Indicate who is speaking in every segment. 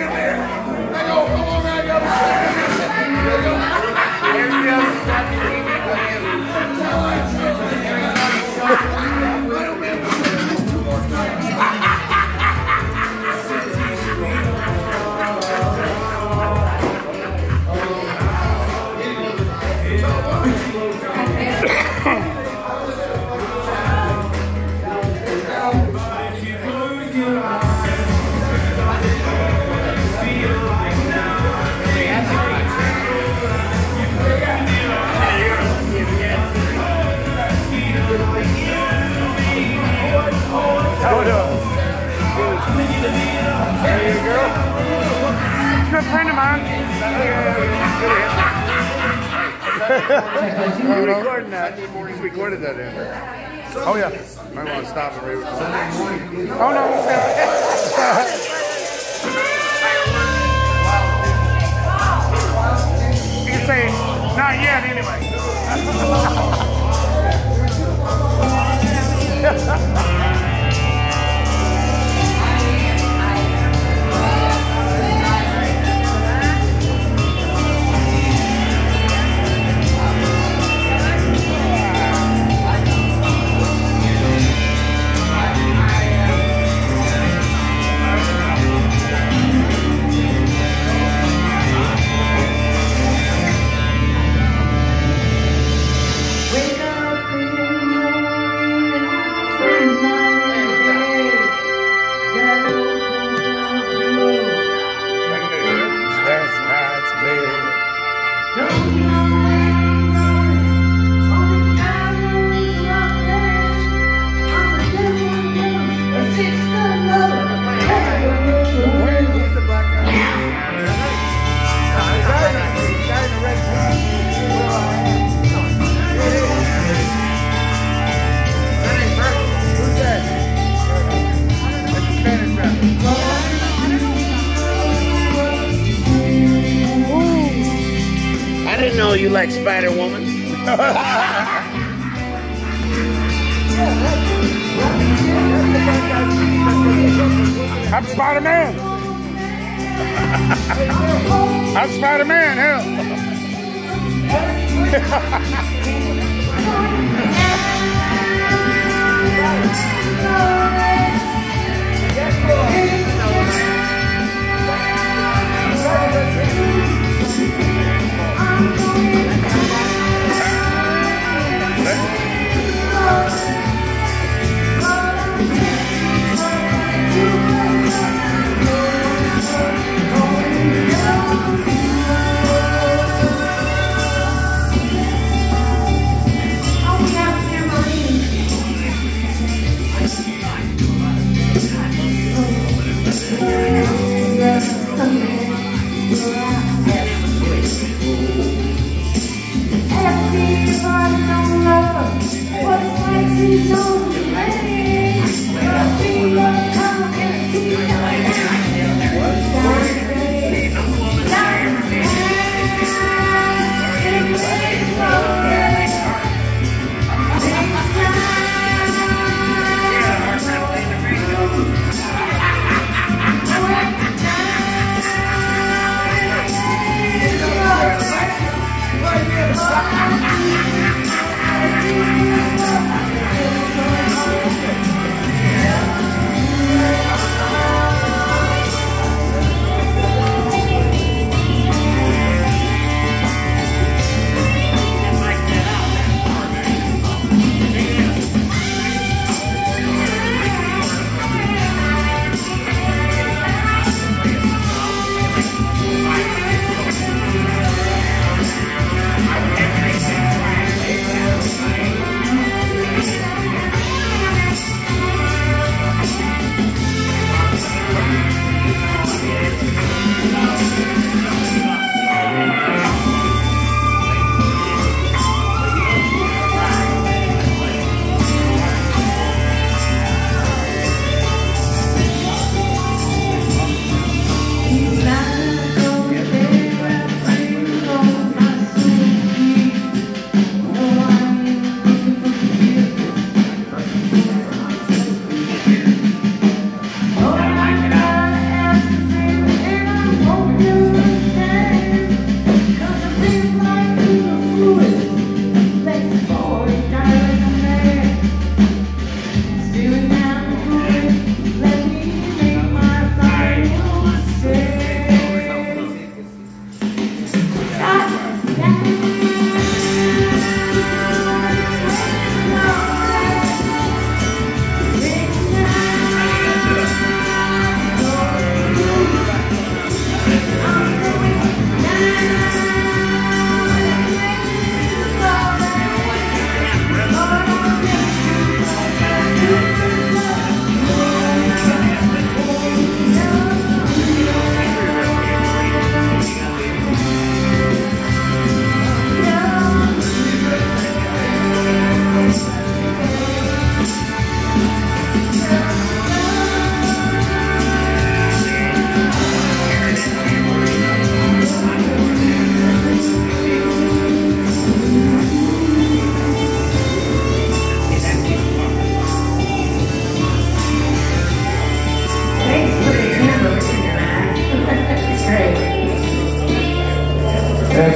Speaker 1: I
Speaker 2: Good friend of mine.
Speaker 3: You recording that? You recorded that, Andrew.
Speaker 2: Oh yeah.
Speaker 3: Might want to stop and read.
Speaker 2: Oh no.
Speaker 4: know
Speaker 5: you like Spider Woman.
Speaker 2: I'm Spider Man. I'm Spider Man. Hell.
Speaker 4: it's like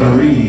Speaker 6: a reading.